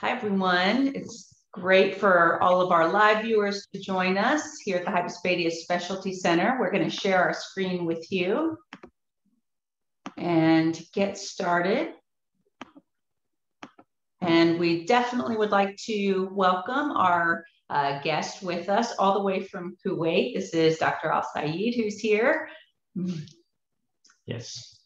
Hi, everyone. It's great for all of our live viewers to join us here at the Hypospadias Specialty Center. We're going to share our screen with you and get started. And we definitely would like to welcome our uh, guest with us all the way from Kuwait. This is Dr. Alsaid, who's here. Yes.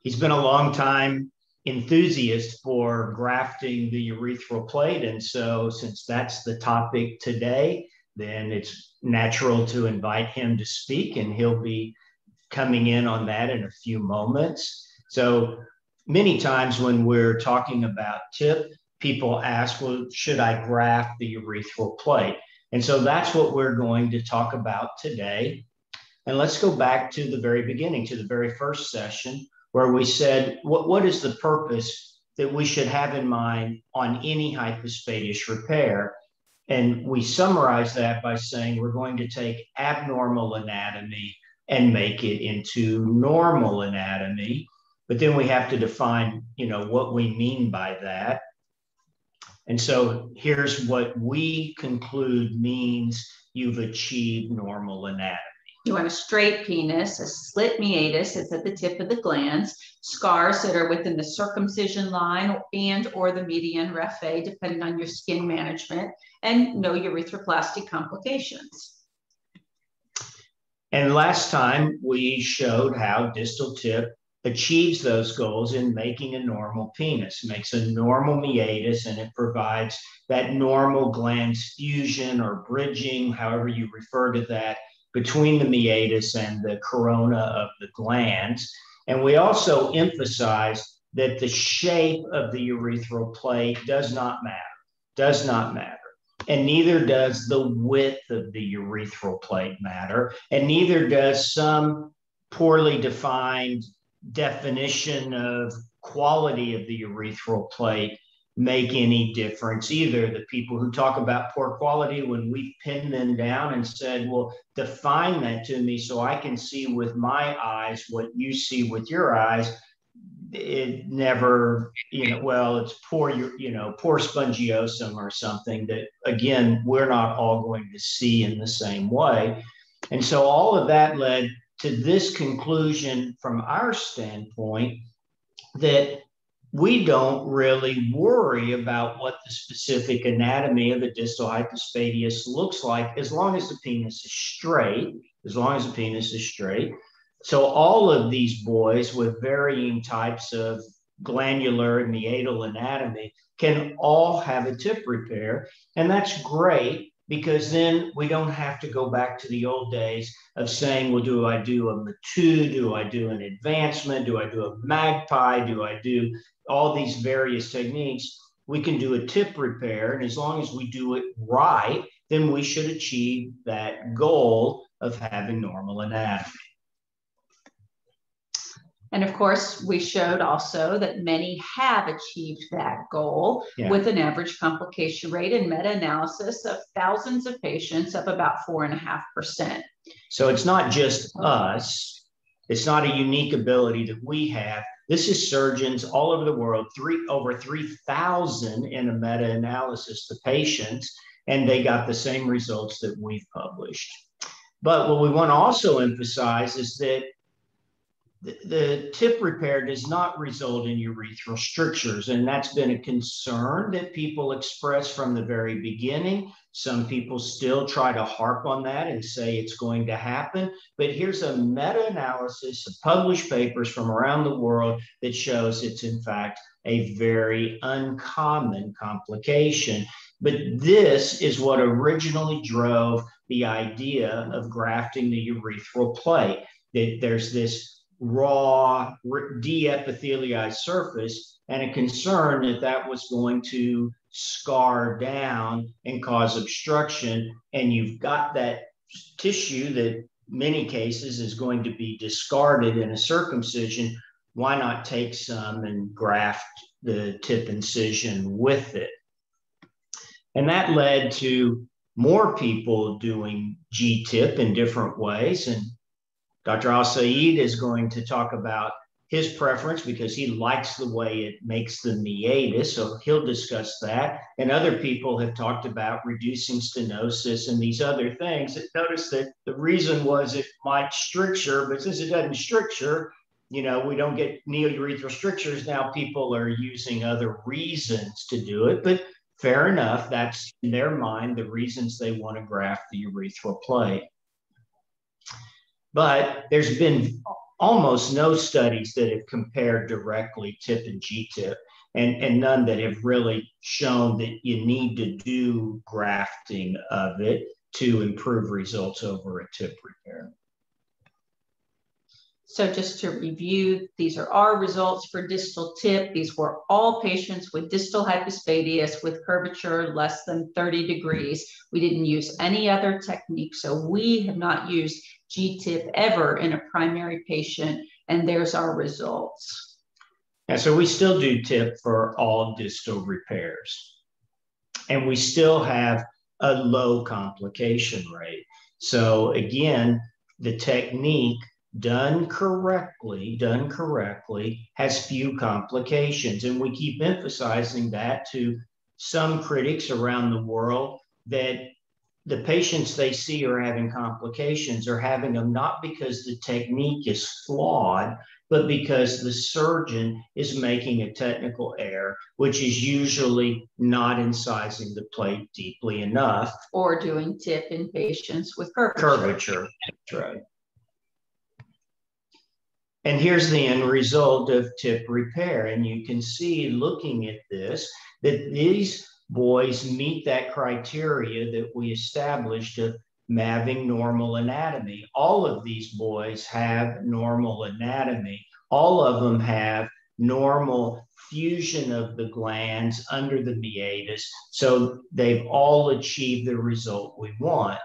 He's been a long time enthusiast for grafting the urethral plate. And so, since that's the topic today, then it's natural to invite him to speak, and he'll be coming in on that in a few moments. So, many times when we're talking about TIP, people ask, well, should I graft the urethral plate? And so that's what we're going to talk about today. And let's go back to the very beginning, to the very first session, where we said, what, what is the purpose that we should have in mind on any hypospadias repair? And we summarize that by saying we're going to take abnormal anatomy and make it into normal anatomy. But then we have to define, you know, what we mean by that. And so here's what we conclude means you've achieved normal anatomy. You want a straight penis, a slit meatus, it's at the tip of the glans, scars that are within the circumcision line and or the median raphe, depending on your skin management, and no urethroplasty complications. And last time we showed how distal tip achieves those goals in making a normal penis, makes a normal meatus, and it provides that normal glans fusion or bridging, however you refer to that, between the meatus and the corona of the glans. And we also emphasize that the shape of the urethral plate does not matter, does not matter. And neither does the width of the urethral plate matter, and neither does some poorly defined definition of quality of the urethral plate make any difference either. The people who talk about poor quality, when we pinned them down and said, well, define that to me so I can see with my eyes what you see with your eyes, it never, you know, well, it's poor, you know, poor spongiosum or something that, again, we're not all going to see in the same way. And so all of that led to this conclusion from our standpoint that we don't really worry about what the specific anatomy of the distal hypospadias looks like as long as the penis is straight, as long as the penis is straight. So all of these boys with varying types of glandular and meatal anatomy can all have a tip repair. And that's great because then we don't have to go back to the old days of saying, well, do I do a Mathieu? Do I do an advancement? Do I do a MAGPI? Do I do all these various techniques? We can do a tip repair. And as long as we do it right, then we should achieve that goal of having normal anatomy. And of course, we showed also that many have achieved that goal yeah. with an average complication rate in meta analysis of thousands of patients of about 4.5%. So it's not just us, it's not a unique ability that we have. This is surgeons all over the world, three over 3,000 in a meta analysis the patients, and they got the same results that we've published. But what we want to also emphasize is that the, tip repair does not result in urethral strictures, and that's been a concern that people express from the very beginning. Some people still try to harp on that and say it's going to happen. But here's a meta analysis of published papers from around the world that shows it's, in fact, a very uncommon complication. But this is what originally drove the idea of grafting the urethral plate. That there's this raw deepithelialized surface and a concern that that was going to scar down and cause obstruction. And you've got that tissue that many cases is going to be discarded in a circumcision. Why not take some and graft the tip incision with it? And that led to more people doing G tip in different ways. And Dr. Alsaid is going to talk about his preference because he likes the way it makes the meatus. So he'll discuss that. And other people have talked about reducing stenosis and these other things. Notice that the reason was it might stricture, but since it doesn't stricture, you know, we don't get neourethral strictures. Now people are using other reasons to do it, but fair enough. That's in their mind the reasons they want to graft the urethral plate. But there's been almost no studies that have compared directly tip and G-tip, and, and none that have really shown that you need to do grafting of it to improve results over a tip repair. So just to review, these are our results for distal tip. These were all patients with distal hypospadias with curvature less than 30 degrees. We didn't use any other technique. So we have not used G-tip ever in a primary patient. And there's our results. And so we still do tip for all distal repairs. And we still have a low complication rate. So again, the technique done correctly, done correctly, has few complications. And we keep emphasizing that to some critics around the world that the patients they see are having complications are having them not because the technique is flawed, but because the surgeon is making a technical error, which is usually not incising the plate deeply enough. Or doing tip in patients with curvature. Curvature, that's right. And here's the end result of tip repair. And you can see looking at this that these boys meet that criteria that we established of having normal anatomy. All of these boys have normal anatomy. All of them have normal fusion of the glans under the meatus. So they've all achieved the result we want.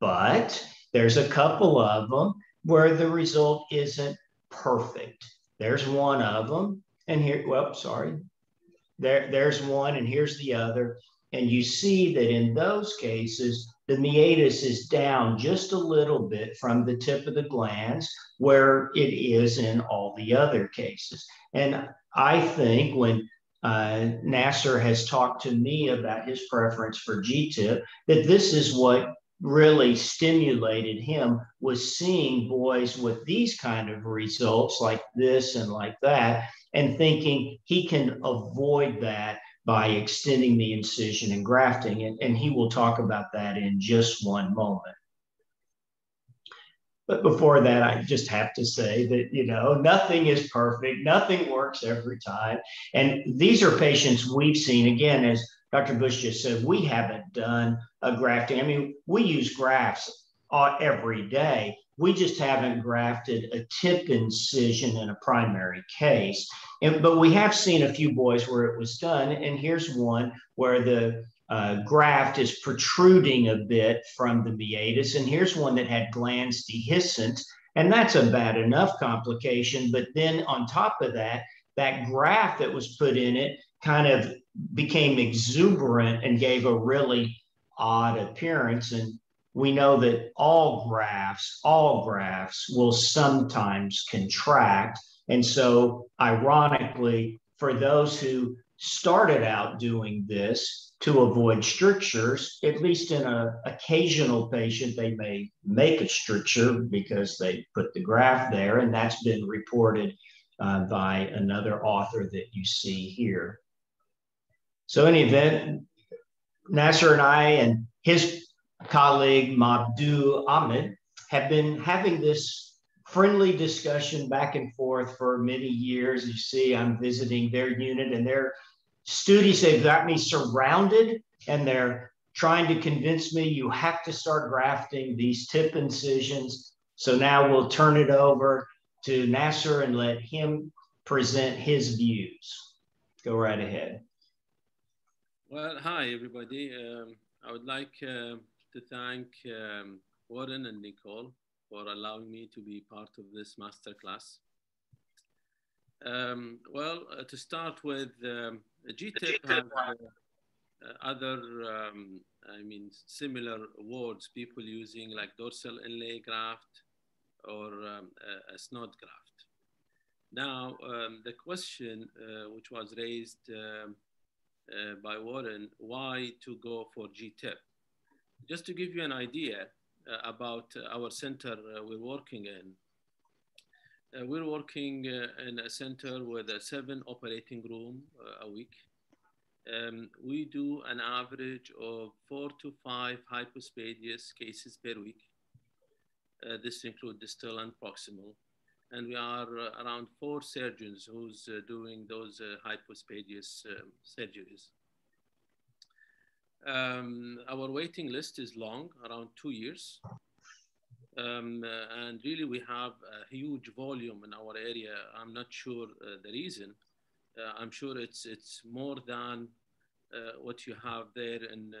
But there's a couple of them where the result isn't perfect. There's one of them. And here, well, sorry. There, there's one, and here's the other. And you see that in those cases, the meatus is down just a little bit from the tip of the glans, where it is in all the other cases. And I think when uh, Nasser has talked to me about his preference for G-tip, that this is what really stimulated him was seeing boys with these kind of results like this and like that and thinking he can avoid that by extending the incision and grafting and, and he will talk about that in just one moment. But before that i just have to say that you know nothing is perfect nothing works every time and these are patients we've seen again as Dr. Bush just said, we haven't done a grafting. I mean, we use grafts every day. We just haven't grafted a tip incision in a primary case. And, but we have seen a few boys where it was done. And here's one where the uh, graft is protruding a bit from the meatus. And here's one that had glans dehiscent. And that's a bad enough complication. But then on top of that, that graft that was put in it kind of became exuberant and gave a really odd appearance. And we know that all grafts, all grafts will sometimes contract. And so, ironically, for those who started out doing this to avoid strictures, at least in an occasional patient, they may make a stricture because they put the graft there. And that's been reported uh, by another author that you see here. So, in any event, Nasser and I and his colleague Mabdu Ahmed have been having this friendly discussion back and forth for many years. You see, I'm visiting their unit and their students, they've got me surrounded and they're trying to convince me you have to start grafting these tip incisions. So now we'll turn it over to Nasser and let him present his views. Go right ahead. Well, hi, everybody. Um, I would like uh, to thank um, Warren and Nicole for allowing me to be part of this masterclass. Um, well, uh, to start with, um, GTIP has uh, other, um, I mean, similar words people using like dorsal inlay graft or um, a, a Snodgraft. now, um, the question uh, which was raised um, uh, by Warren, why to go for GTIP? Just to give you an idea uh, about our center uh, we're working in, uh, we're working uh, in a center with seven operating room a week. Um, we do an average of four to five hypospadias cases per week. this includes distal and proximal and we are uh, around four surgeons who's uh, doing those uh, hypospadias um, surgeries. Um, our waiting list is long, around two years. Um, uh, and really we have a huge volume in our area. I'm not sure uh, the reason. Uh, I'm sure it's, it's more than what you have there in,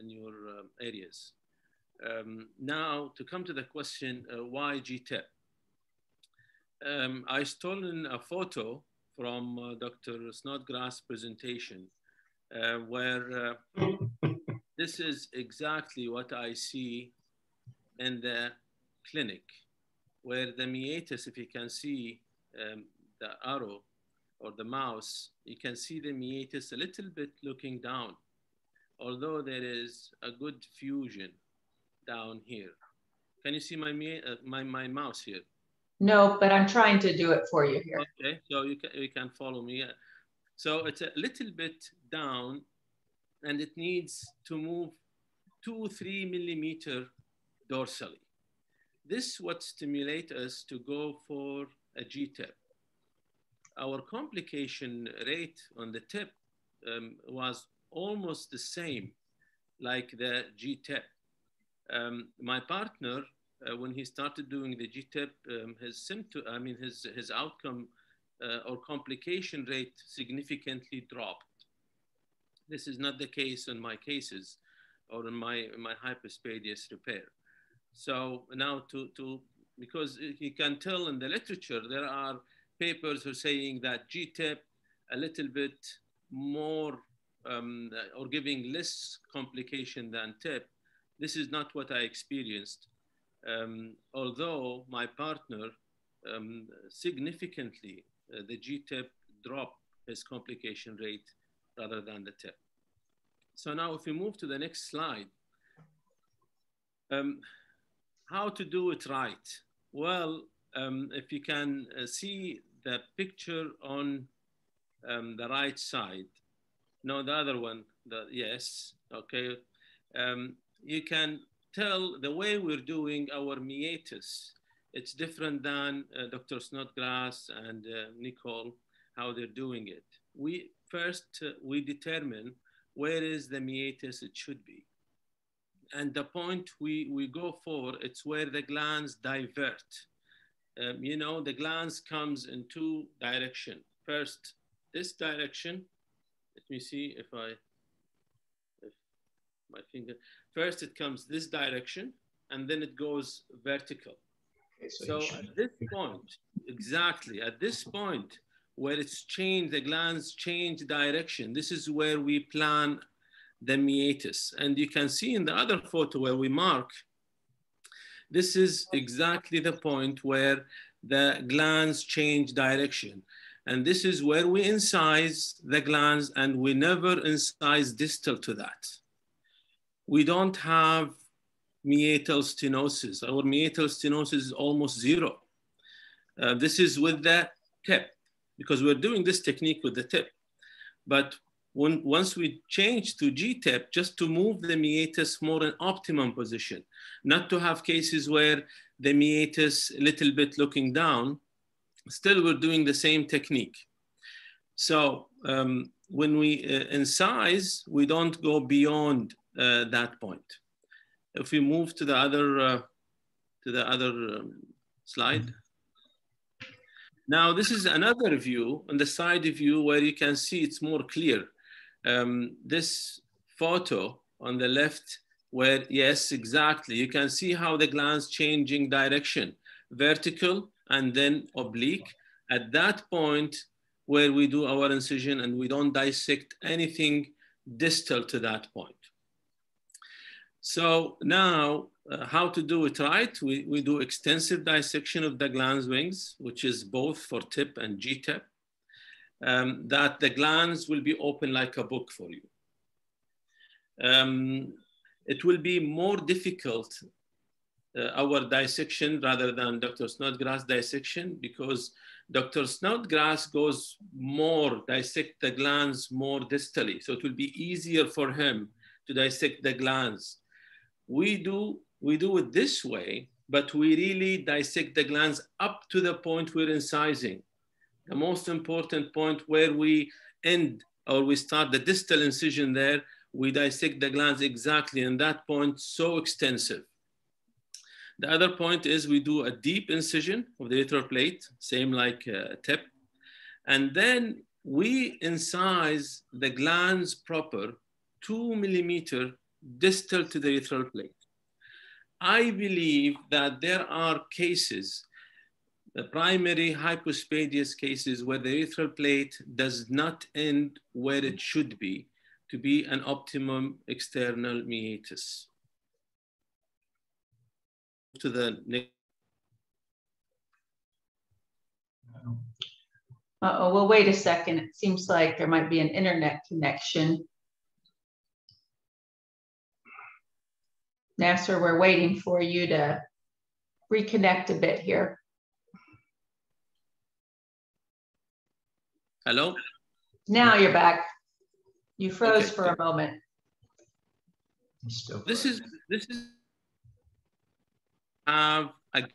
in your um, areas. Um, now to come to the question, why GTIP? Um, I stolen a photo from uh, Dr. Snodgrass' presentation uh, where uh, this is exactly what I see in the clinic, where the meatus, if you can see um, the arrow or the mouse, you can see the meatus a little bit looking down, although there is a good fusion down here. Can you see my, uh, my, my mouse here? No, but I'm trying to do it for you here. Okay, so you can, you can follow me. So it's a little bit down and it needs to move two, three millimeter dorsally. This what stimulate us to go for a G-tip. Our complication rate on the tip um, was almost the same like the G-tip. Um, my partner uh, when he started doing the GTIP, um, his symptom, I mean, his, his outcome uh, or complication rate significantly dropped. This is not the case in my cases or in my, my hypospadias repair. So now to, to, because you can tell in the literature, there are papers who are saying that GTIP a little bit more um, or giving less complication than TIP. This is not what I experienced um, although my partner um, significantly, uh, the G-tip dropped his complication rate rather than the tip. So now if we move to the next slide, um, how to do it right? Well, um, if you can uh, see the picture on um, the right side, no, the other one, the, yes, okay. Um, you can tell the way we're doing our meatus, it's different than uh, Dr. Snodgrass and uh, Nicole, how they're doing it. We first, uh, we determine where is the meatus it should be. And the point we, we go for, it's where the glans divert. Um, you know, the glans comes in two direction. First, this direction. Let me see if I, if my finger, First, it comes this direction, and then it goes vertical. Okay, so, so at this point, exactly, at this point, where it's changed, the glans change direction, this is where we plan the meatus. And you can see in the other photo where we mark, this is exactly the point where the glans change direction. And this is where we incise the glans and we never incise distal to that we don't have meatal stenosis. Our meatal stenosis is almost zero. Uh, this is with the tip because we're doing this technique with the tip. But when, once we change to G-tip, just to move the meatus more in optimum position, not to have cases where the meatus a little bit looking down, still we're doing the same technique. So um, when we uh, incise, we don't go beyond that point. If we move to the other, uh, to the other um, slide. Now this is another view on the side view where you can see it's more clear. Um, this photo on the left where, yes, exactly. You can see how the glans changing direction, vertical and then oblique. At that point where we do our incision and we don't dissect anything distal to that point. So now, uh, how to do it right? We, we do extensive dissection of the glans wings, which is both for tip and G-tip, um, that the glans will be open like a book for you. Um, it will be more difficult, uh, our dissection rather than Dr. Snodgrass dissection, because Dr. Snodgrass goes more, dissect the glans more distally. So it will be easier for him to dissect the glans. We do, we do it this way, but we really dissect the glans up to the point we're incising. The most important point where we end or we start the distal incision there, we dissect the glans exactly in that point so extensive. The other point is we do a deep incision of the lateral plate, same like uh, a tip. And then we incise the glans proper two millimeter distal to the urethral plate. I believe that there are cases, the primary hypospadias cases where the urethral plate does not end where it should be to be an optimum external meatus to the next. Uh-oh, well, wait a second. It seems like there might be an internet connection. Nasser, we're waiting for you to reconnect a bit here. Hello? Now you're back. You froze okay. for a moment. This is this is uh, have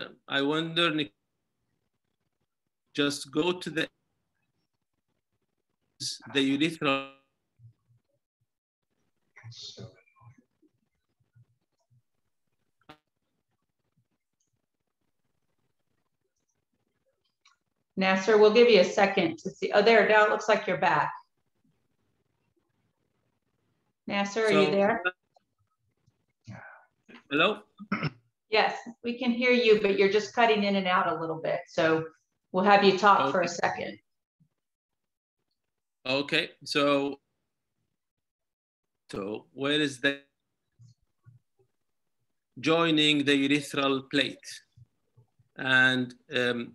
a, I wonder, just go to the the Nasser, we'll give you a second to see. Oh, there, now it looks like you're back. Nasser, are so, you there? Hello? Yes, we can hear you, but you're just cutting in and out a little bit. So we'll have you talk okay. for a second. Okay, so so where is the joining the urethral plate? And um,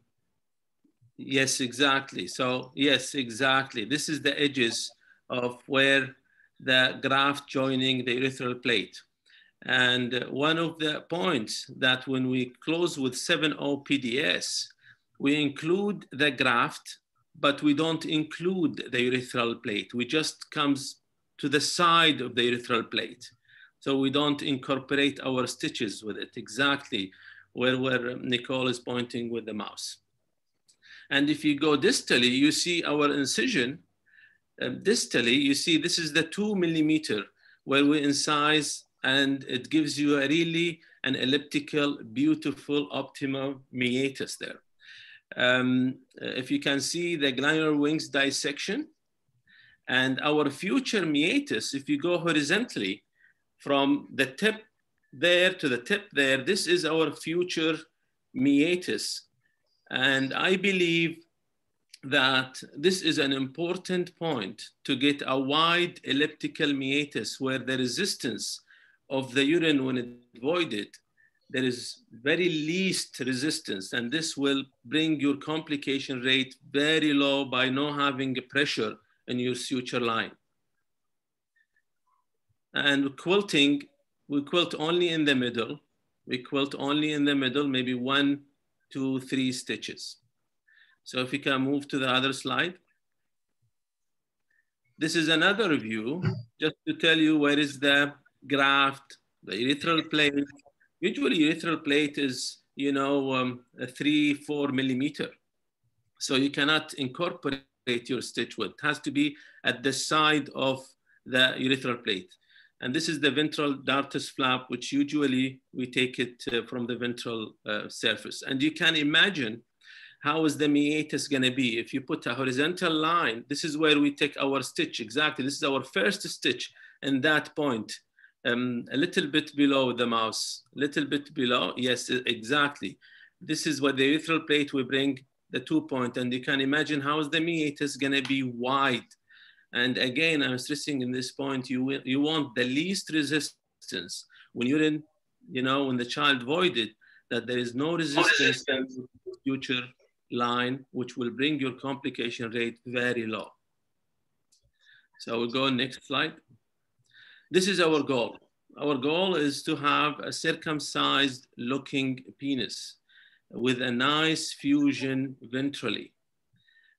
yes, exactly. So yes, exactly. This is the edges of where the graft joining the urethral plate. And one of the points that when we close with 7.0 PDS, we include the graft, but we don't include the urethral plate. We just comes to the side of the urethral plate. So we don't incorporate our stitches with it exactly where, where Nicole is pointing with the mouse. And if you go distally, you see our incision. Um, distally, you see this is the two millimeter where we incise and it gives you a really an elliptical, beautiful, optimal meatus there. Um, if you can see the glandular wings dissection and our future meatus, if you go horizontally from the tip there to the tip there, this is our future meatus. And I believe that this is an important point to get a wide elliptical meatus where the resistance of the urine when it voided, there is very least resistance and this will bring your complication rate very low by not having a pressure in your suture line. And quilting, we quilt only in the middle. We quilt only in the middle, maybe one, two, three stitches. So if we can move to the other slide. This is another view, just to tell you where is the graft, the urethral plate. Usually urethral plate is, you know, um, a three, four millimeter. So you cannot incorporate your stitch width. It has to be at the side of the urethral plate. And this is the ventral dartos flap, which usually we take it uh, from the ventral uh, surface. And you can imagine how is the meatus gonna be? If you put a horizontal line, this is where we take our stitch, exactly. This is our first stitch in that point um, a little bit below the mouse, little bit below. Yes, exactly. This is what the urethral plate we bring the two point, and you can imagine how is the meatus is gonna be wide. And again, I'm stressing in this point, you, you want the least resistance. When you're in, you know, when the child voided, that there is no resistance to future line, which will bring your complication rate very low. So we'll go next slide. This is our goal. Our goal is to have a circumcised looking penis with a nice fusion ventrally.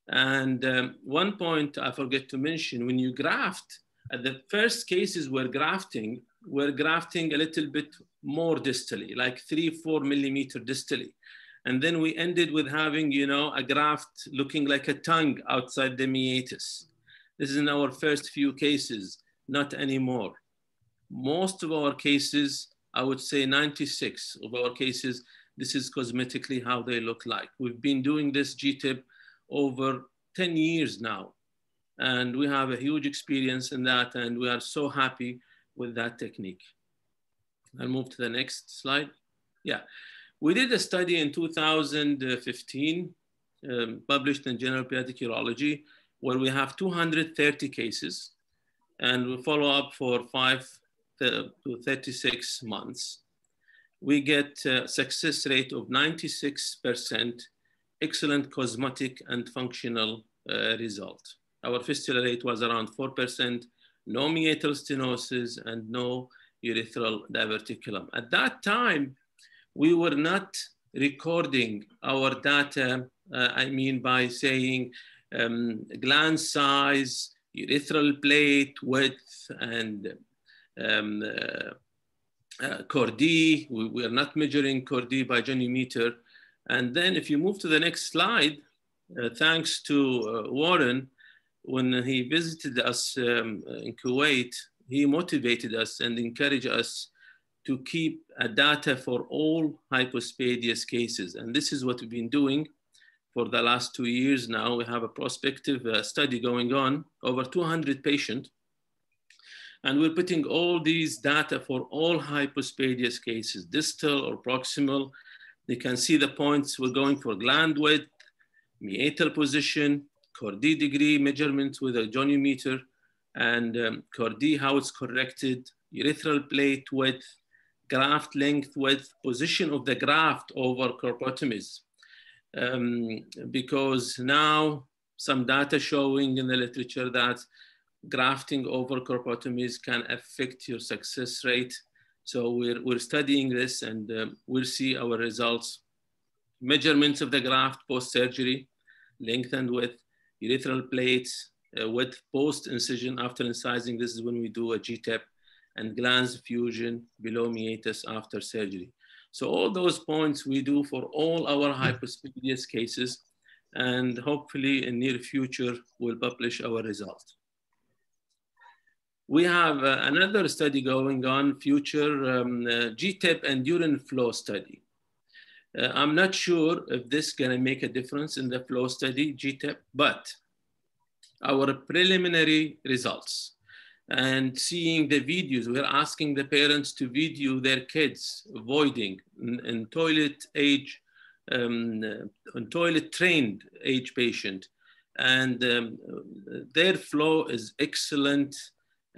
And um, one point I forget to mention, when you graft, at the first cases we're grafting, we're grafting a little bit more distally, like three, four millimeter distally. And then we ended with having, you know, a graft looking like a tongue outside the meatus. This is in our first few cases, not anymore. Most of our cases, I would say 96 of our cases, this is cosmetically how they look like. We've been doing this GTIP over 10 years now. And we have a huge experience in that and we are so happy with that technique. I'll move to the next slide. Yeah, we did a study in 2015, um, published in Journal Pediatric Urology, where we have 230 cases and we follow up for five to 36 months. We get a success rate of 96%, excellent cosmetic and functional uh, result. Our fistula rate was around 4%, no meatal stenosis and no urethral diverticulum. At that time, we were not recording our data, uh, I mean by saying um, gland size, urethral plate width, and um, uh, uh, We, we, are not measuring chordee by Meter. And then if you move to the next slide, uh, thanks to uh, Warren, when he visited us um, in Kuwait, he motivated us and encouraged us to keep a data for all hypospadias cases. And this is what we've been doing for the last two years now. We have a prospective uh, study going on, over 200 patients. And we're putting all these data for all hypospadias cases, distal or proximal. You can see the points we're going for gland width, meatal position, chordee degree measurements with a goniometer, and um, chordee, how it's corrected, urethral plate width, graft length width, position of the graft over corporotomies. Um, because now some data showing in the literature that grafting over corporotomies can affect your success rate. So we're, we're studying this and um, we'll see our results. Measurements of the graft post-surgery, length and width, urethral plates, uh, with post-incision after incising. This is when we do a GTIP and glans fusion below meatus after surgery. So all those points we do for all our hypospadias cases and hopefully in near future we'll publish our results. We have uh, another study going on, future um, uh, GTIP and urine flow study. Uh, I'm not sure if this is gonna make a difference in the flow study, GTIP, but our preliminary results and seeing the videos. We're asking the parents to video their kids voiding in, in toilet age, um, uh, toilet trained age patient. And um, their flow is excellent,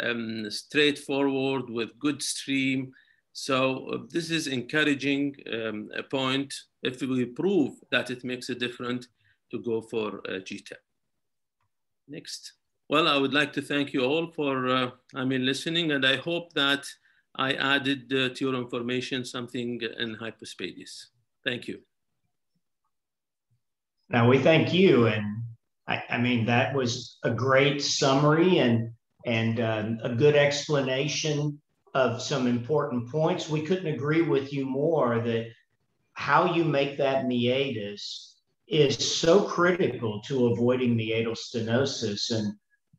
um, straightforward with good stream. So uh, this is encouraging um, a point if we prove that it makes a difference to go for uh, GTIP. Next. Well, I would like to thank you all for, uh, I mean, listening, and I hope that I added uh, to your information something in hypospadias. Thank you. Now we thank you, and I, I mean that was a great summary and and uh, a good explanation of some important points. We couldn't agree with you more that how you make that meatus is so critical to avoiding meatal stenosis. And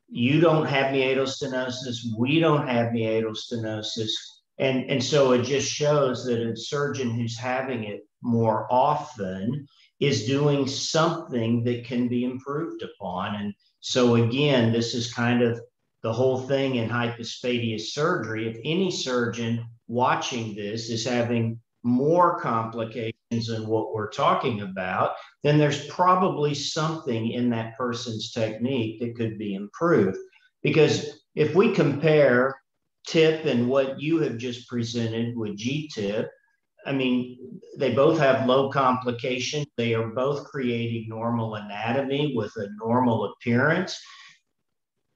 you don't have meatal stenosis, we don't have meatal stenosis. And, and so it just shows that a surgeon who's having it more often is doing something that can be improved upon. And so, again, this is kind of the whole thing in hypospadias surgery. If any surgeon watching this is having more complications than what we're talking about, then there's probably something in that person's technique that could be improved. Because if we compare TIP and what you have just presented with GTIP, I mean, they both have low complication. They are both creating normal anatomy with a normal appearance.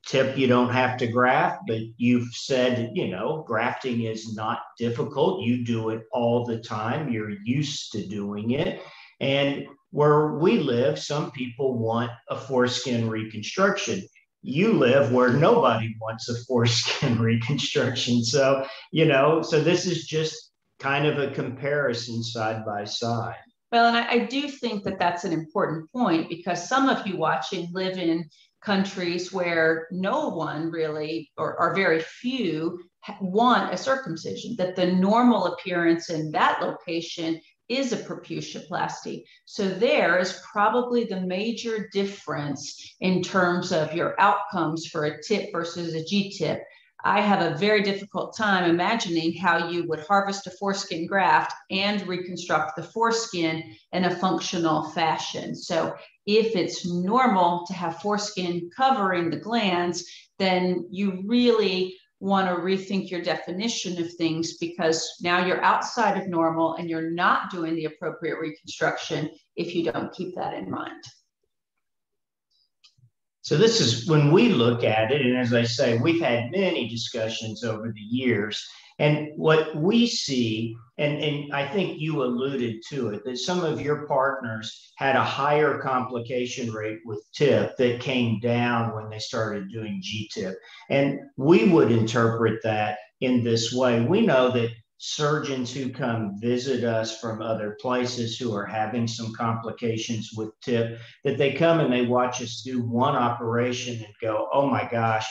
Tip, you don't have to graft, but you've said, you know, grafting is not difficult. You do it all the time. You're used to doing it. And where we live, some people want a foreskin reconstruction. You live where nobody wants a foreskin reconstruction. So, you know, so this is just kind of a comparison side by side. Well, and I, I, do think that that's an important point because some of you watching live in countries where no one really, or, or very few, want a circumcision, that the normal appearance in that location is a preputioplasty. So there is probably the major difference in terms of your outcomes for a tip versus a G-tip. I have a very difficult time imagining how you would harvest a foreskin graft and reconstruct the foreskin in a functional fashion. So if it's normal to have foreskin covering the glans, then you really want to rethink your definition of things because now you're outside of normal and you're not doing the appropriate reconstruction if you don't keep that in mind. So this is when we look at it, and as I say, we've had many discussions over the years. And what we see, and, and I think you alluded to it, that some of your partners had a higher complication rate with TIP that came down when they started doing GTIP. And we would interpret that in this way. We know that surgeons who come visit us from other places who are having some complications with tip that they come and they watch us do one operation and go oh my gosh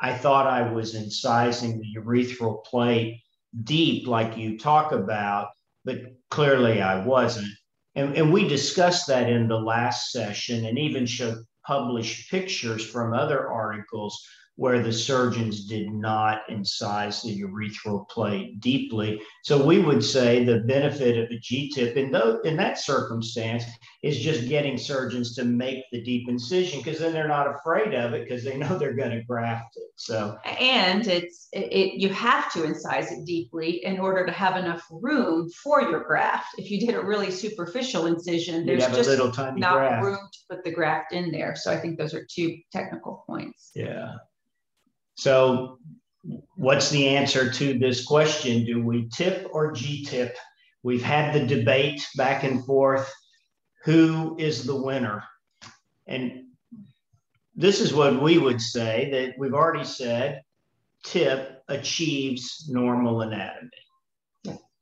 i thought i was incising the urethral plate deep like you talk about but clearly i wasn't. And, and we discussed that in the last session and even showed published pictures from other articles where the surgeons did not incise the urethral plate deeply. So we would say the benefit of a G-tip in, th- in that circumstance is just getting surgeons to make the deep incision because then they're not afraid of it because they know they're going to graft it. So and it's it, it, you have to incise it deeply in order to have enough room for your graft. If you did a really superficial incision, there's just not graft. room to put the graft in there. So I think those are two technical points. Yeah. So, what's the answer to this question? Do we tip or G tip? We've had the debate back and forth. Who is the winner? And this is what we would say that we've already said tip achieves normal anatomy.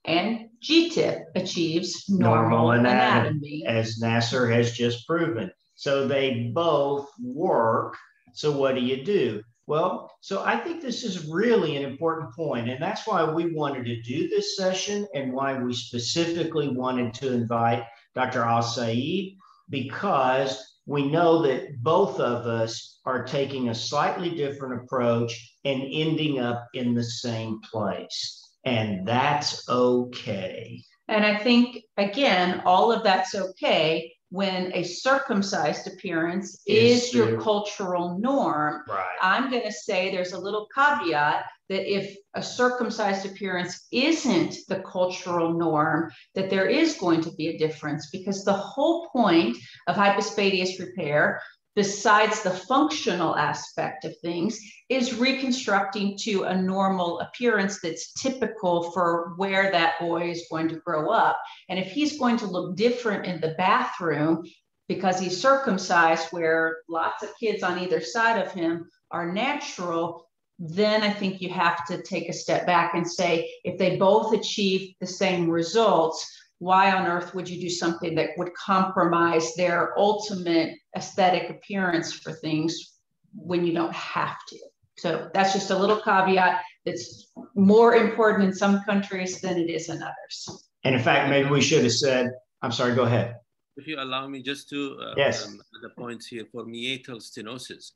And G-tip achieves normal, normal anatomy, anatomy, as Nasser has just proven. So they both work. So what do you do? Well, so I think this is really an important point, and that's why we wanted to do this session and why we specifically wanted to invite Dr. Alsaid, because we know that both of us are taking a slightly different approach and ending up in the same place. And that's okay. And I think, again, all of that's okay when a circumcised appearance is, is your cultural norm. Right. I'm going to say there's a little caveat that if a circumcised appearance isn't the cultural norm, that there is going to be a difference because the whole point of hypospadias repair besides the functional aspect of things, is reconstructing to a normal appearance that's typical for where that boy is going to grow up. And if he's going to look different in the bathroom because he's circumcised, where lots of kids on either side of him are natural, then I think you have to take a step back and say, if they both achieve the same results, why on earth would you do something that would compromise their ultimate aesthetic appearance for things when you don't have to? So that's just a little caveat that's more important in some countries than it is in others. And in fact, maybe we should have said, I'm sorry, go ahead. If you allow me just to uh, yes. um, the points here for meatal stenosis.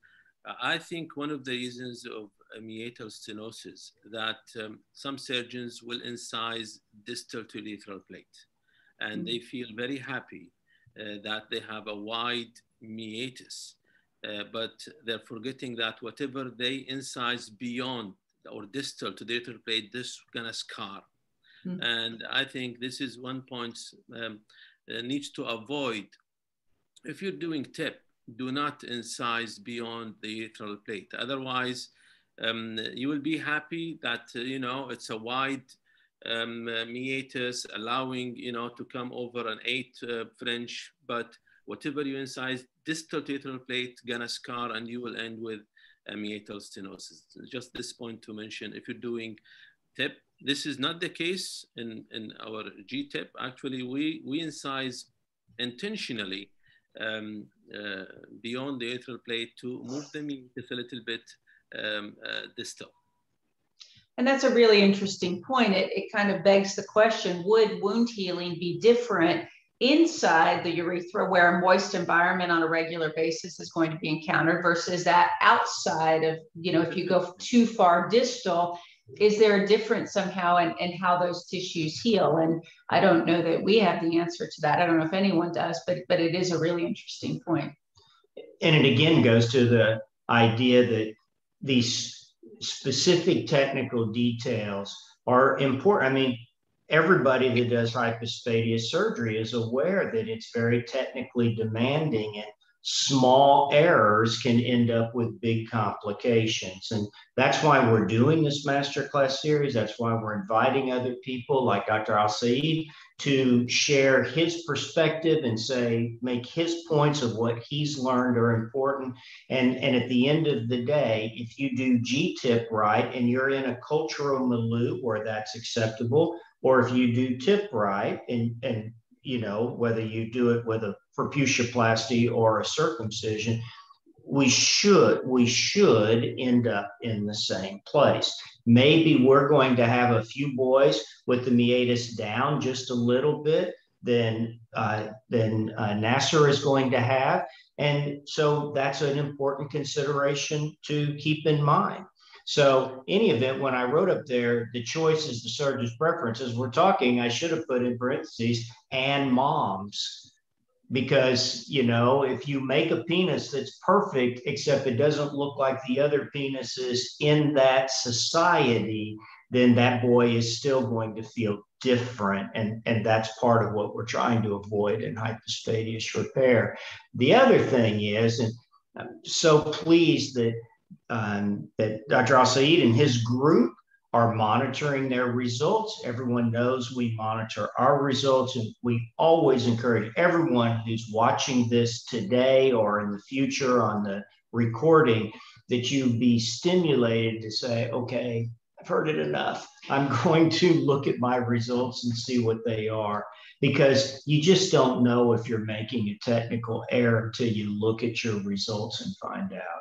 Uh, I think one of the reasons of meatal stenosis that um, some surgeons will incise distal to urethral plate and they feel very happy uh, that they have a wide meatus. uh, but they're forgetting that whatever they incise beyond or distal to the urethral plate, this gonna scar. Mm-hmm. And I think this is one point um, uh, needs to avoid. If you're doing tip, do not incise beyond the urethral plate. Otherwise, um, you will be happy that uh, you know it's a wide um, uh, meatus allowing you know to come over an eight uh, French, but whatever you incise distal urethral plate gonna scar and you will end with a meatal stenosis. Just this point to mention if you're doing tip. This is not the case in, in our G-tip. Actually, we, we incise intentionally um, uh, beyond the urethral plate to move the meatus a little bit um, uh, distal. And that's a really interesting point. It, it kind of begs the question, would wound healing be different inside the urethra where a moist environment on a regular basis is going to be encountered versus that outside of, you know, if you go too far distal, is there a difference somehow in, in how those tissues heal? And I don't know that we have the answer to that. I don't know if anyone does, but but it is a really interesting point. And it again goes to the idea that these specific technical details are important. I mean, everybody that does hypospadias surgery is aware that it's very technically demanding and small errors can end up with big complications. And that's why we're doing this masterclass series. That's why we're inviting other people like Dr. Alsaid to share his perspective and say, make his points of what he's learned are important. And, and at the end of the day, if you do G-tip right and you're in a cultural milieu where that's acceptable, or if you do tip right and, and you know, whether you do it with a preputioplasty or a circumcision, we should we should end up in the same place. Maybe we're going to have a few boys with the meatus down just a little bit than uh, than uh, Nasser is going to have, and so that's an important consideration to keep in mind. So, any event, when I wrote up there, the choice is the surgeon's preferences. We're talking, I should have put in parentheses, and moms. Because, you know, if you make a penis that's perfect, except it doesn't look like the other penises in that society, then that boy is still going to feel different. And, and that's part of what we're trying to avoid in hypospadias repair. The other thing is, and I'm so pleased that um, that Dr. Alsaid and his group are monitoring their results. Everyone knows we monitor our results, and we always encourage everyone who's watching this today or in the future on the recording that you be stimulated to say, okay, I've heard it enough. I'm going to look at my results and see what they are because you just don't know if you're making a technical error until you look at your results and find out.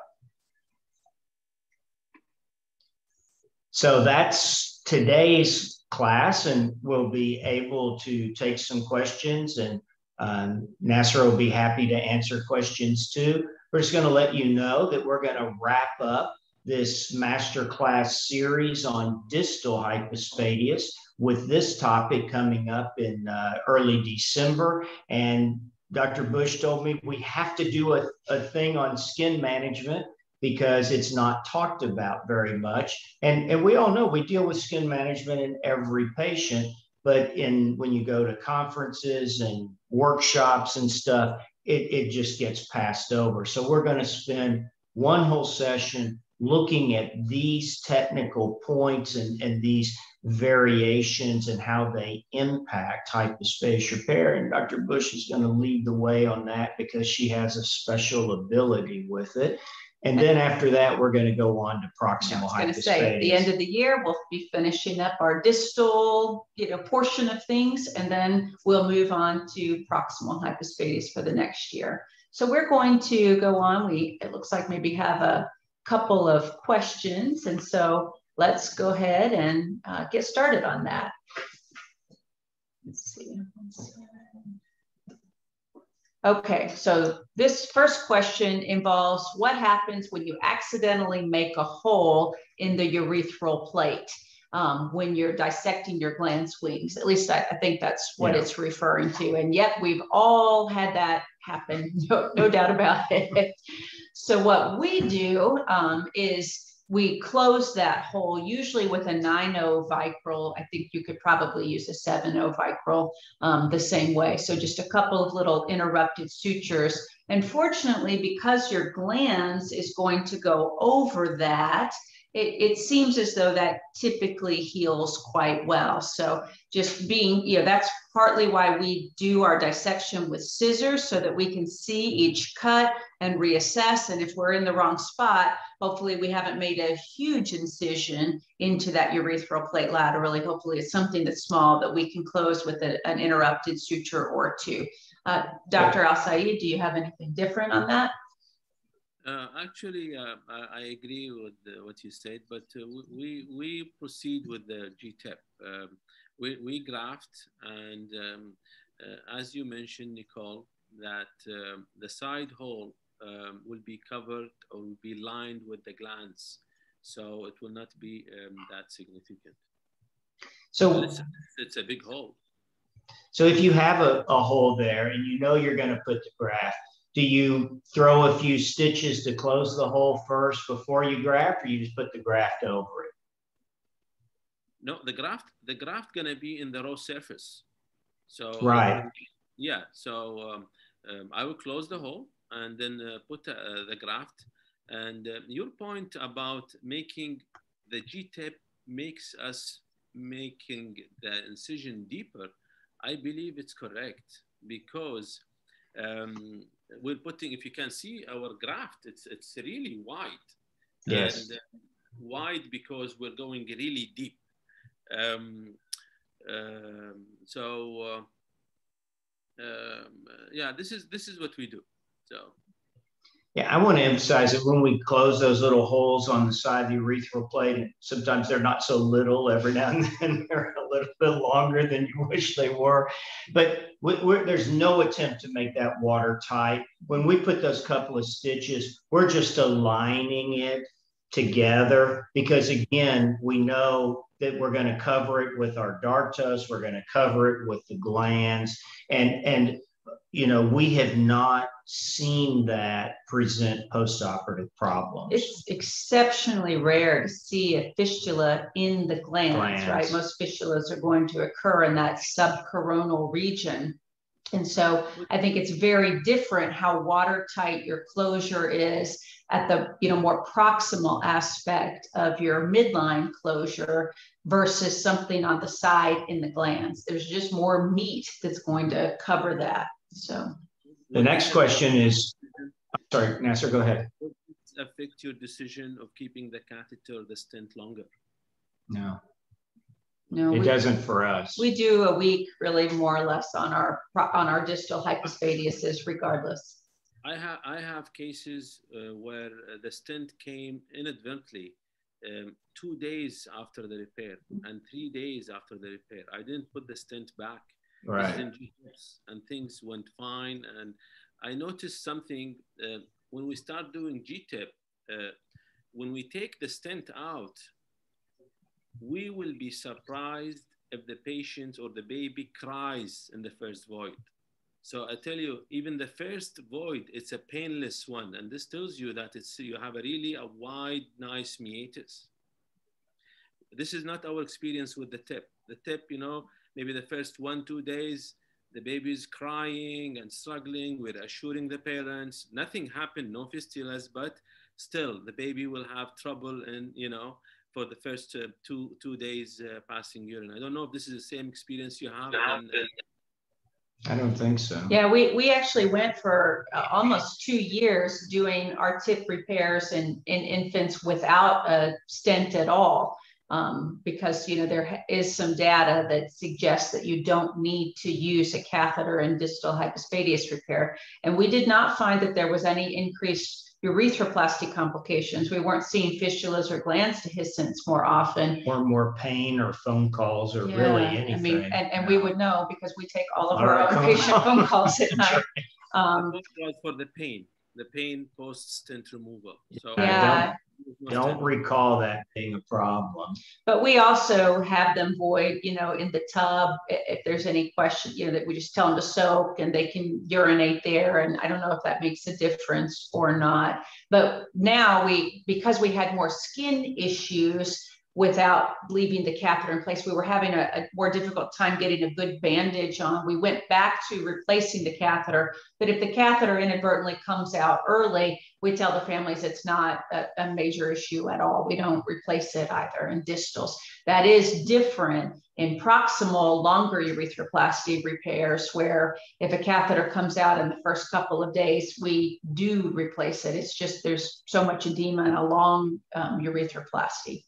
So that's today's class, and we'll be able to take some questions, and um, Nasser will be happy to answer questions too. We're just going to let you know that we're going to wrap up this masterclass series on distal hypospadias with this topic coming up in uh, early December. And Dr. Bush told me we have to do a, a thing on skin management because it's not talked about very much. And, and we all know we deal with skin management in every patient, but in when you go to conferences and workshops and stuff, it, it just gets passed over. So we're going to spend one whole session looking at these technical points and, and these variations and how they impact hypospadias repair. And Dr. Bush is going to lead the way on that because she has a special ability with it. And then after that, we're going to go on to proximal I was going to say, at the end of the year, we'll be finishing up our distal, you know, portion of things, and then we'll move on to proximal hypospadias for the next year. So we're going to go on. We it looks like maybe have a couple of questions, and so let's go ahead and uh, get started on that. Let's see. Let's see. Okay, so this first question involves what happens when you accidentally make a hole in the urethral plate um, when you're dissecting your glans wings. At least I, I think that's what yeah. it's referring to. And yet we've all had that happen, no, no doubt about it. So what we do um, is we close that hole usually with a 9-0 vicryl. I think you could probably use a 7-0 vicryl um, the same way. So just a couple of little interrupted sutures. And fortunately, because your glans is going to go over that, it, it seems as though that typically heals quite well. So just being, you know, that's partly why we do our dissection with scissors so that we can see each cut and reassess. And if we're in the wrong spot, hopefully we haven't made a huge incision into that urethral plate laterally. Hopefully it's something that's small that we can close with a, an interrupted suture or two. Uh, Dr. Alsaid, do you have anything different on that? Uh, actually, uh, I agree with uh, what you said, but uh, we, we proceed with the GTIP. Um, we, we graft, and um, uh, as you mentioned, Nicole, that um, the side hole um, will be covered or will be lined with the glans, so it will not be um, that significant. So it's, it's, a big hole. So if you have a, a hole there and you know you're going to put the graft, do you throw a few stitches to close the hole first before you graft or you just put the graft over it? No the graft the graft gonna be in the raw surface. So right. yeah so um, um, i will close the hole and then uh, put uh, the graft. And uh, your point about making the g-tip makes us making the incision deeper i believe it's correct because um, we're putting, if you can see our graft, it's, it's really wide. Yes. And, uh, wide because we're going really deep. Um, um, so, uh, um, yeah, this is, this is what we do. So. Yeah, I want to emphasize that when we close those little holes on the side of the urethral plate, sometimes they're not so little, every now and then they're a little bit longer than you wish they were. But there's no attempt to make that watertight. When we put those couple of stitches, we're just aligning it together because, again, we know that we're going to cover it with our Dartos, we're going to cover it with the glans. and and you know, we have not seen that present postoperative problems. It's exceptionally rare to see a fistula in the glans, glans, right? Most fistulas are going to occur in that subcoronal region. And so I think it's very different how watertight your closure is at the you know more proximal aspect of your midline closure versus something on the side in the glans. There's just more meat that's going to cover that. So the next question is, sorry, Nasser, go ahead. Would it affect your decision of keeping the catheter, or the stent longer? No. No, it we, doesn't for us. We do a week, really, more or less, on our on our distal hypospadiasis, regardless. I have I have cases uh, where uh, the stent came inadvertently um, two days after the repair and three days after the repair. I didn't put the stent back right. and things went fine. And I noticed something uh, when we start doing GTIP, uh, when we take the stent out, we will be surprised if the patient or the baby cries in the first void. So I tell you, even the first void, it's a painless one. And this tells you that it's, you have a really a wide, nice meatus. This is not our experience with the tip. The tip, you know, maybe the first one, two days, the baby is crying and struggling. We're assuring the parents nothing happened, no fistulas, but still the baby will have trouble and, you know, for the first uh, two, two days uh, passing urine. I don't know if this is the same experience you have. In, I don't think so. Yeah, we, we actually went for uh, almost two years doing our tip repairs in, in infants without a stent at all um, because you know there is some data that suggests that you don't need to use a catheter in distal hypospadias repair. And we did not find that there was any increased urethroplasty complications. We weren't seeing fistulas or glans dehiscence more often. Or more pain or phone calls or yeah, really anything. I mean, and, and we would know because we take all of all our right, patient phone calls at night. Um, for the pain the pain post stent removal. So yeah. Don't recall that being a problem. But we also have them void, you know, in the tub. If there's any question, you know, that we just tell them to soak and they can urinate there. And I don't know if that makes a difference or not. But now we, because we had more skin issues, without leaving the catheter in place. We were having a, a, more difficult time getting a good bandage on. We went back to replacing the catheter. But if the catheter inadvertently comes out early, we tell the families it's not a, a major issue at all. We don't replace it either in distals. That is different in proximal longer urethroplasty repairs, where if a catheter comes out in the first couple of days, we do replace it. It's just there's so much edema in a long um, urethroplasty.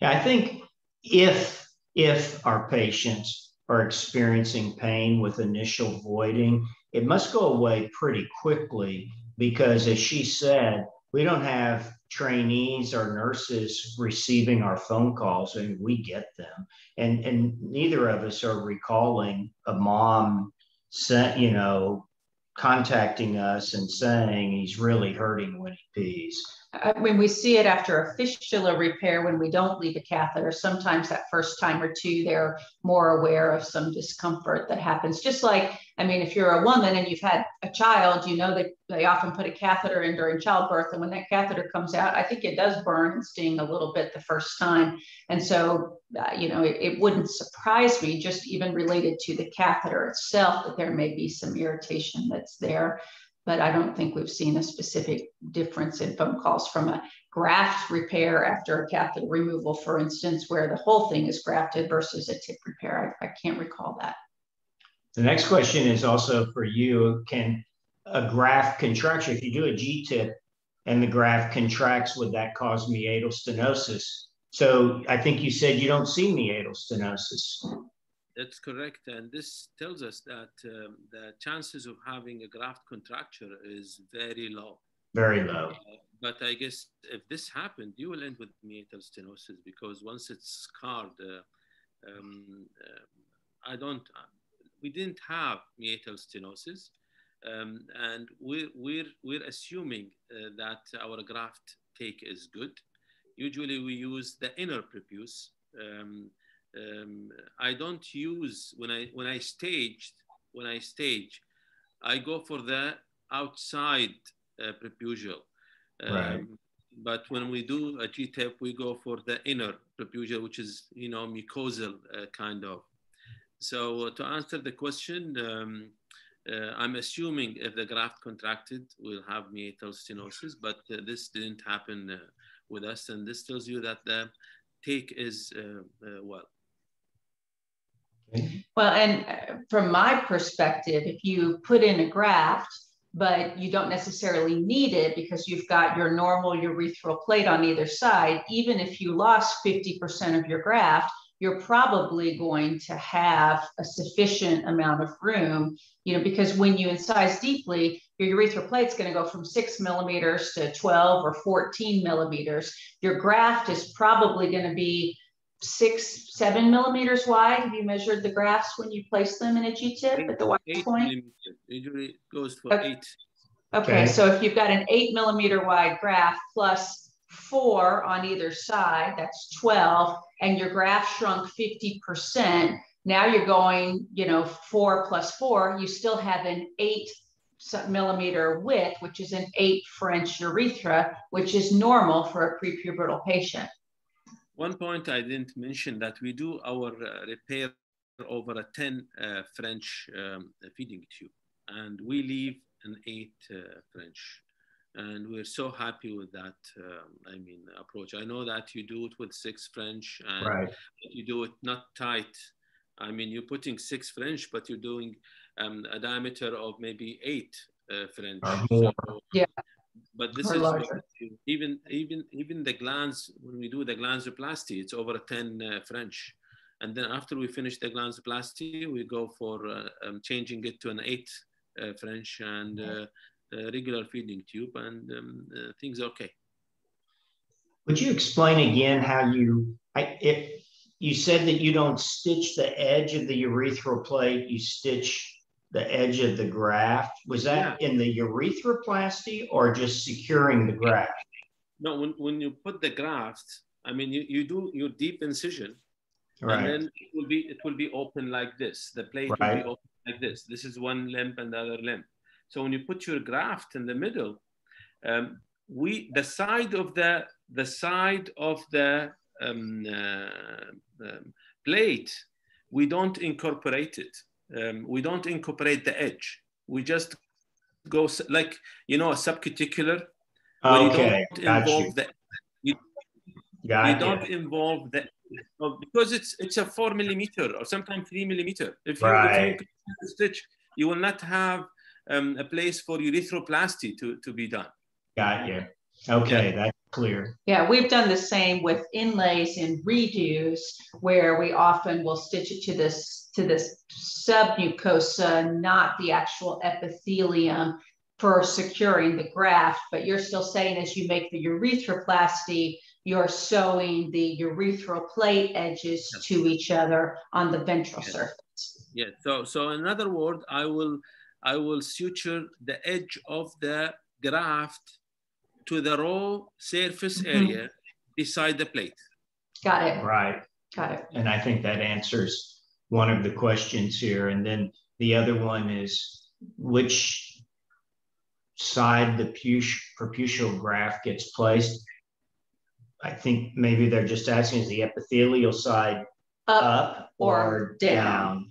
Yeah, I think if if our patients are experiencing pain with initial voiding, it must go away pretty quickly because, as she said, we don't have trainees or nurses receiving our phone calls and we get them. And and neither of us are recalling a mom sent you know contacting us and saying he's really hurting when he pees when we see it after a fistula repair, when we don't leave a catheter, sometimes that first time or two, they're more aware of some discomfort that happens. Just like, I mean, if you're a woman and you've had a child, you know that they often put a catheter in during childbirth. And when that catheter comes out, I think it does burn and sting a little bit the first time. And so, uh, you know, it, it wouldn't surprise me, just even related to the catheter itself, that there may be some irritation that's there but I don't think we've seen a specific difference in phone calls from a graft repair after a catheter removal, for instance, where the whole thing is grafted versus a tip repair. I, I can't recall that. The next question is also for you. Can a graft contraction, if you do a G-tip and the graft contracts, would that cause meatal stenosis? So I think you said you don't see meatal stenosis. That's correct. And this tells us that um, the chances of having a graft contracture is very low. Very low. Uh, but I guess if this happened, you will end with meatal stenosis because once it's scarred, uh, um, uh, I don't, we didn't have meatal stenosis. Um, and we're, we're, we're assuming uh, that our graft take is good. Usually we use the inner prepuce. Um, um, I don't use when I when I staged when I stage, I go for the outside uh. Um, right. But when we do a G-tip, we go for the inner preputial, which is you know mucosal uh, kind of. So uh, to answer the question, um, uh, I'm assuming if the graft contracted, we'll have meatal stenosis, but uh, this didn't happen uh, with us, and this tells you that the take is well. Well, and uh, from my perspective, if you put in a graft, but you don't necessarily need it because you've got your normal urethral plate on either side, even if you lost 50% of your graft, you're probably going to have a sufficient amount of room, you know, because when you incise deeply, your urethral plate is going to go from six millimeters to 12 or 14 millimeters. Your graft is probably going to be six, seven millimeters wide? Have you measured the grafts when you place them in a G-tip at the wide point? Usually goes for okay. eight. Okay, so if you've got an eight millimeter wide graft plus four on either side, that's 12, and your graft shrunk 50%, now you're going, you know, four plus four, you still have an eight millimeter width, which is an eight French urethra, which is normal for a prepubertal patient. One point I didn't mention that we do our uh, repair over a 10 uh, French um, feeding tube and we leave an eight uh, French. And we're so happy with that, um, I mean, approach. I know that you do it with six French and right. you do it not tight. I mean, you're putting six French, but you're doing um, a diameter of maybe eight uh, French. So, yeah but this is even even even the glans when we do the glansplasty it's over 10 uh, french. And then after we finish the glansplasty we go for uh, um, changing it to an 8 uh, french and uh, regular feeding tube and um, uh, things are okay. Would you explain again how you I, if you said that you don't stitch the edge of the urethral plate you stitch the edge of the graft. Was that yeah. in the urethroplasty or just securing the graft? No, when, when you put the graft, I mean, you, you do your deep incision, right. and then it will be it will be open like this. The plate right. will be open like this. This is one limb and the other limb. So when you put your graft in the middle, um, we the side of the the side of the um, uh, um, plate, we don't incorporate it. Um, we don't incorporate the edge. We just go like you know a subcuticular. Okay, you don't involve you. the you, you don't involve the because it's it's a four millimeter or sometimes three millimeter. If you, right. if you stitch, you will not have um, a place for urethroplasty to, to be done. Got you. Okay, that's clear. Yeah, we've done the same with inlays and redos where we often will stitch it to this to this submucosa, not the actual epithelium for securing the graft. But you're still saying as you make the urethroplasty, you're sewing the urethral plate edges to each other on the ventral yes. surface. Yeah. So so in other words, I will I will suture the edge of the graft to the raw surface mm-hmm. area beside the plate. Got it. Right. Got it. And I think that answers one of the questions here. And then the other one is which side the preputial graft gets placed. I think maybe they're just asking is the epithelial side up, up or, or, down?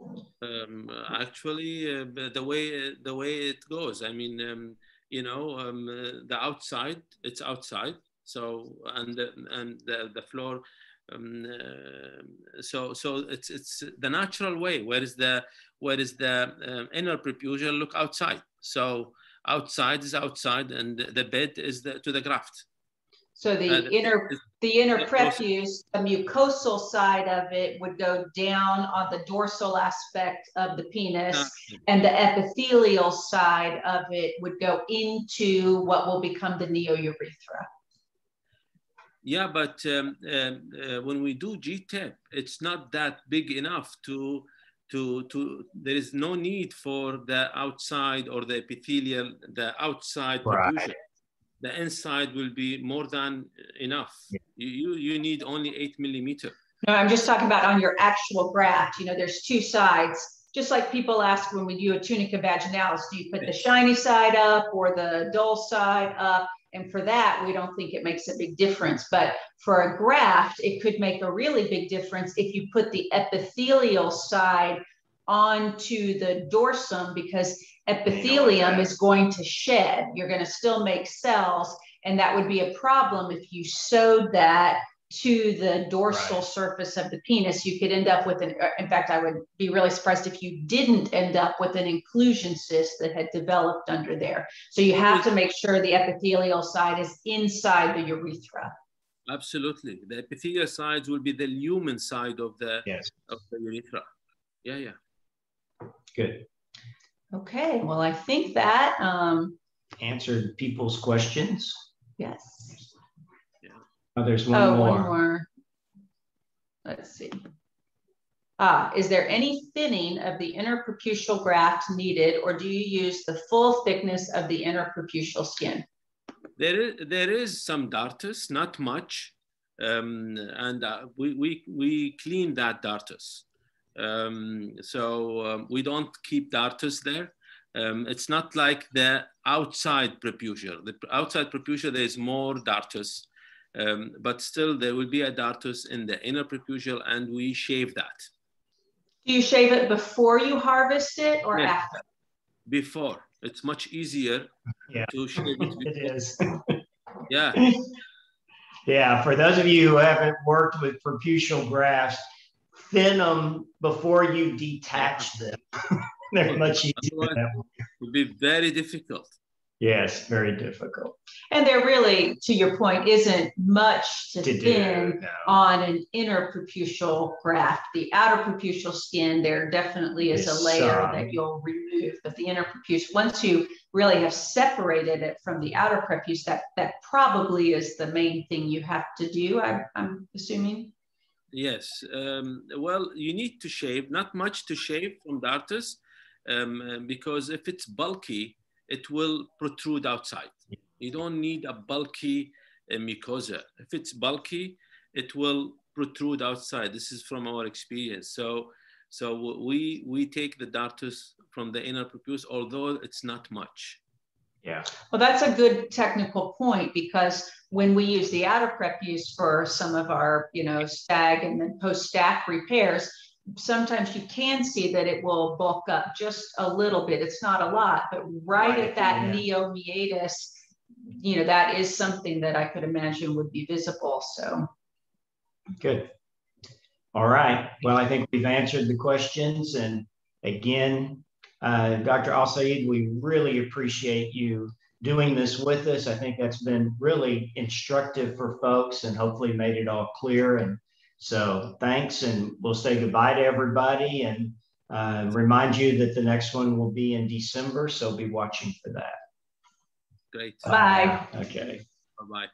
down? Um, actually, uh, the way the way it goes. I mean, um, you know, um, uh, the outside it's outside. So and the, and the, the floor. Um, uh, so so it's it's the natural way. Where is the where is the um, inner preputial look outside? So outside is outside, and the bed is the, to the graft. So the uh, inner the inner prepuce, the mucosal side of it would go down on the dorsal aspect of the penis, and the epithelial side of it would go into what will become the neourethra. Yeah, but um, um, uh, when we do G-tip, it's not that big enough to to to. There is no need for the outside or the epithelial, the outside right the inside will be more than enough. You, you need only eight millimeter. No, I'm just talking about on your actual graft. You know, there's two sides. Just like people ask when we do a tunica vaginalis, do you put the shiny side up or the dull side up? And for that, we don't think it makes a big difference. But for a graft, it could make a really big difference if you put the epithelial side onto the dorsum because epithelium is going to shed. You're going to still make cells. And that would be a problem if you sewed that to the dorsal right. surface of the penis. You could end up with an, uh, in fact, I would be really surprised if you didn't end up with an inclusion cyst that had developed under there. So you have to make sure the epithelial side is inside the urethra. Absolutely. The epithelial sides will be the lumen side of the, yes. of the urethra. Yeah, yeah. Good. Okay, well, I think that um, answered people's questions. Yes. Yeah. Oh, there's one oh, more. One more. Let's see. Ah, is there any thinning of the inner preputial graft needed, or do you use the full thickness of the inner preputial skin? There is, there is some dartos, not much, um, and uh, we, we, we clean that dartos. Um, so um, we don't keep dartos there. Um, it's not like the outside preputial. The outside preputial, there is more dartos, um, but still there will be a dartos in the inner preputial and we shave that. Do you shave it before you harvest it or yes. after? Before. It's much easier yeah. to shave it. It is. yeah. Yeah, for those of you who haven't worked with preputial grafts, thin them before you detach them. They're much easier. It would be very difficult. Yes, very difficult. And there really, to your point, isn't much to, to thin do, no. on an inner preputial graft. The outer preputial skin, there definitely is it's a layer um, that you'll remove, but the inner preputial, once you really have separated it from the outer prepuce, that that probably is the main thing you have to do. I, I'm assuming. Yes. Um, well, you need to shave, not much to shave from the dartos, um, because if it's bulky, it will protrude outside. You don't need a bulky uh, mucosa. If it's bulky, it will protrude outside. This is from our experience. So, so we we take the dartos from the inner prepuce, although it's not much. Yeah. Well, that's a good technical point because when we use the outer prepuce for some of our, you know, STAG and then post-STAG repairs, sometimes you can see that it will bulk up just a little bit. It's not a lot, but right, right at that yeah. neomeatus, you know, that is something that I could imagine would be visible. So good. All right. Well, I think we've answered the questions. And again, uh, Dr. Alsaid, we really appreciate you doing this with us. I think that's been really instructive for folks and hopefully made it all clear. And so thanks, and we'll say goodbye to everybody and uh, remind you that the next one will be in December. So be watching for that. Great. Bye. Okay. Bye bye.